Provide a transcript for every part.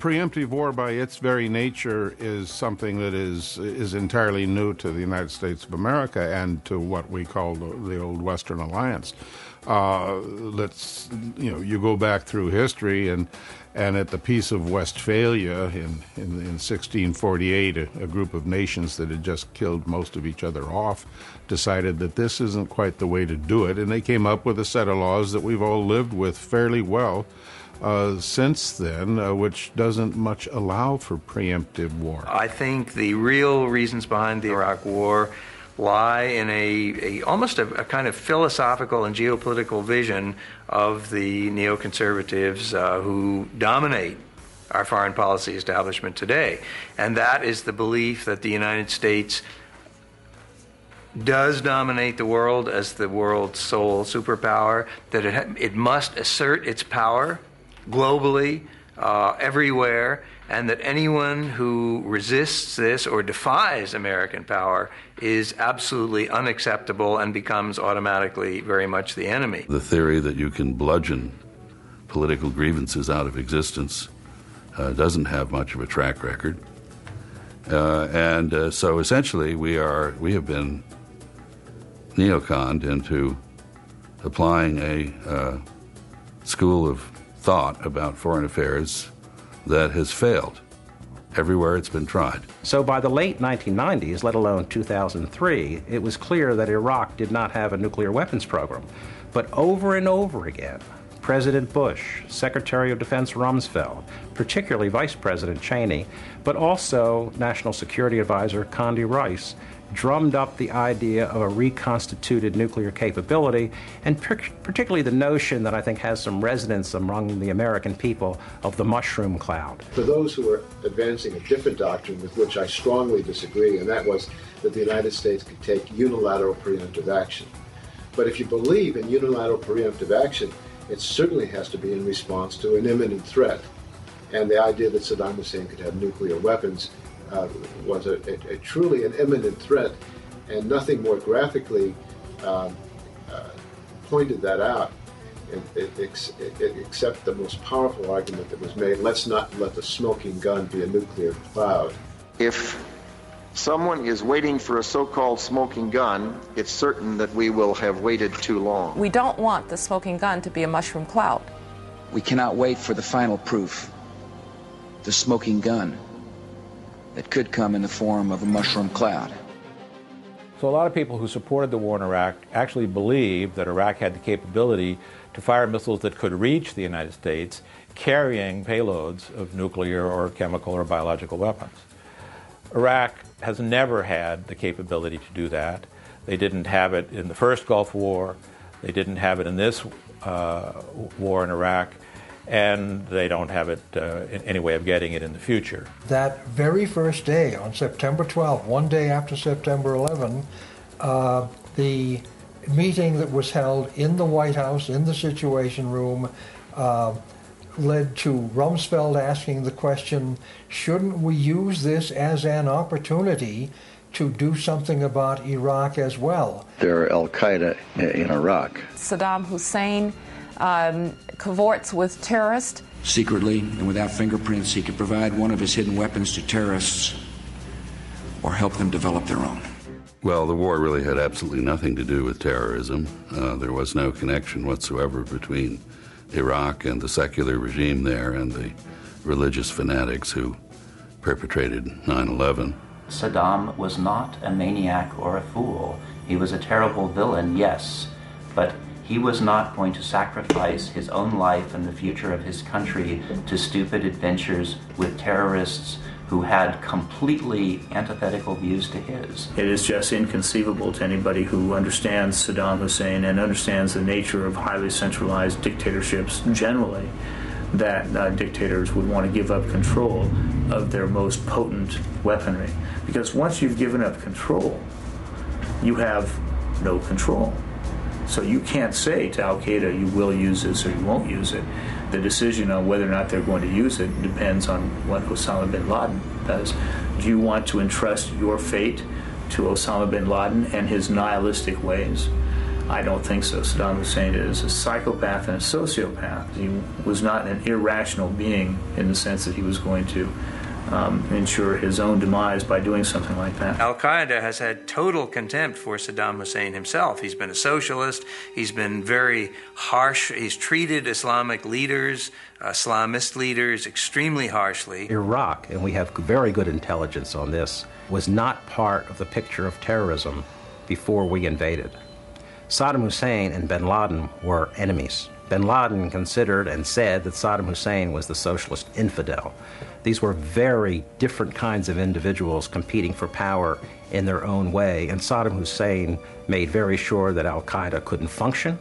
preemptive war, by its very nature, is something that is is entirely new to the United States of America and to what we call the, the old Western Alliance. Uh, let's you know, you go back through history and and at the Peace of Westphalia in, in, in 1648, a, a, group of nations that had just killed most of each other off decided that this isn't quite the way to do it. And they came up with a set of laws that we've all lived with fairly well uh, since then, uh, which doesn't much allow for preemptive war. I think the real reasons behind the Iraq War lie in a, a almost a, a, kind of philosophical and geopolitical vision of the neoconservatives uh, who dominate our foreign policy establishment today. And that is the belief that the United States does dominate the world as the world's sole superpower, that it, ha- it must assert its power globally, uh, everywhere, and that anyone who resists this or defies American power is absolutely unacceptable and becomes automatically very much the enemy. The theory that you can bludgeon political grievances out of existence uh, doesn't have much of a track record. Uh, and uh, so essentially, we, are, we have been neoconned into applying a uh, school of thought about foreign affairs that has failed everywhere it's been tried. So by the late 1990s, let alone 2003, it was clear that Iraq did not have a nuclear weapons program. But over and over again, President Bush, Secretary of Defense Rumsfeld, particularly Vice President Cheney, but also National Security Advisor Condi Rice drummed up the idea of a reconstituted nuclear capability, and particularly the notion that I think has some resonance among the American people of the mushroom cloud. For those who are advancing a different doctrine with which I strongly disagree, and that was that the United States could take unilateral preemptive action. But if you believe in unilateral preemptive action, it certainly has to be in response to an imminent threat. And the idea that Saddam Hussein could have nuclear weapons uh, was a, a, a, truly an imminent threat, and nothing more graphically um, uh, pointed that out. It, it, it, except the most powerful argument that was made let's not let the smoking gun be a nuclear cloud. If someone is waiting for a so called smoking gun, it's certain that we will have waited too long. We don't want the smoking gun to be a mushroom cloud. We cannot wait for the final proof the smoking gun that could come in the form of a mushroom cloud. So, a lot of people who supported the war in Iraq actually believed that Iraq had the capability to fire missiles that could reach the United States carrying payloads of nuclear or chemical or biological weapons. Iraq has never had the capability to do that. They didn't have it in the first Gulf War, they didn't have it in this uh, war in Iraq and they don't have it uh, any way of getting it in the future. That very first day, on September 12, one day after September 11, uh, the meeting that was held in the White House, in the Situation Room, uh, led to Rumsfeld asking the question shouldn't we use this as an opportunity to do something about Iraq as well? There are Al Qaeda in Iraq. Saddam Hussein um, cavorts with terrorists. Secretly and without fingerprints, he could provide one of his hidden weapons to terrorists or help them develop their own. Well, the war really had absolutely nothing to do with terrorism. Uh, there was no connection whatsoever between Iraq and the secular regime there and the religious fanatics who perpetrated 9 11. Saddam was not a maniac or a fool. He was a terrible villain, yes, but he was not going to sacrifice his own life and the future of his country to stupid adventures with terrorists who had completely antithetical views to his. It is just inconceivable to anybody who understands Saddam Hussein and understands the nature of highly centralized dictatorships generally that uh, dictators would want to give up control of their most potent weaponry. Because once you've given up control, you have no control. So you can't say to Al Qaeda, you will use this or you won't use it. The decision on whether or not they're going to use it depends on what Osama bin Laden does. Do you want to entrust your fate to Osama bin Laden and his nihilistic ways? I don't think so. Saddam Hussein is a psychopath and a sociopath. He was not an irrational being in the sense that he was going to um, ensure his own demise by doing something like that. Al Qaeda has had total contempt for Saddam Hussein himself. He's been a socialist. He's been very harsh. He's treated Islamic leaders, Islamist leaders, extremely harshly. Iraq, and we have very good intelligence on this, was not part of the picture of terrorism before we invaded. Saddam Hussein and bin Laden were enemies. Bin Laden considered and said that Saddam Hussein was the socialist infidel. These were very different kinds of individuals competing for power in their own way, and Saddam Hussein made very sure that Al Qaeda couldn't function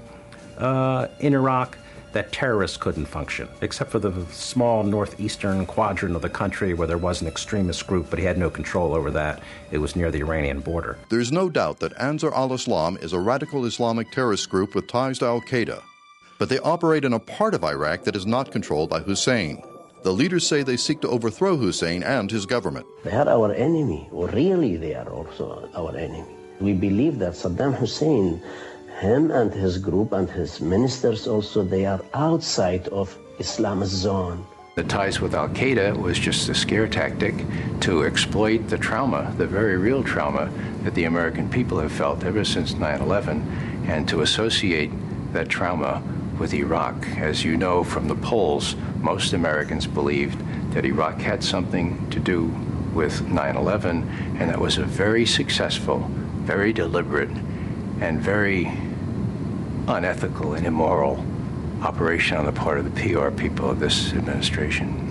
uh, in Iraq, that terrorists couldn't function, except for the small northeastern quadrant of the country where there was an extremist group, but he had no control over that. It was near the Iranian border. There's no doubt that Ansar al Islam is a radical Islamic terrorist group with ties to Al Qaeda, but they operate in a part of Iraq that is not controlled by Hussein. The leaders say they seek to overthrow Hussein and his government. They are our enemy, or really they are also our enemy. We believe that Saddam Hussein, him and his group and his ministers also, they are outside of Islam's zone. The ties with Al Qaeda was just a scare tactic to exploit the trauma, the very real trauma that the American people have felt ever since 9 11, and to associate that trauma with Iraq. As you know from the polls, most Americans believed that Iraq had something to do with 9 11, and that was a very successful, very deliberate, and very unethical and immoral operation on the part of the PR people of this administration.